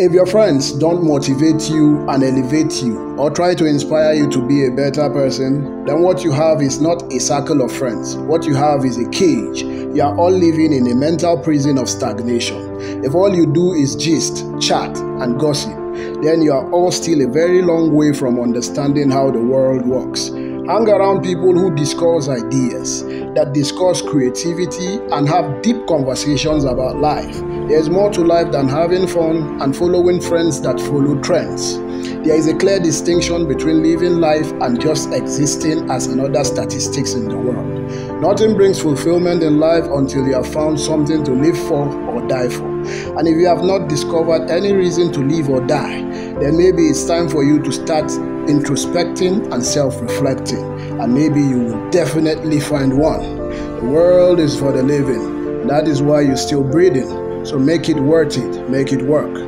If your friends don't motivate you and elevate you or try to inspire you to be a better person, then what you have is not a circle of friends. What you have is a cage. You are all living in a mental prison of stagnation. If all you do is gist, chat, and gossip, then you are all still a very long way from understanding how the world works. Hang around people who discuss ideas, that discuss creativity, and have deep conversations about life. There's more to life than having fun and following friends that follow trends. There is a clear distinction between living life and just existing as another statistics in the world. Nothing brings fulfillment in life until you have found something to live for or die for. And if you have not discovered any reason to live or die, then maybe it's time for you to start introspecting and self reflecting, and maybe you will definitely find one. The world is for the living, that is why you're still breathing. So make it worth it, make it work.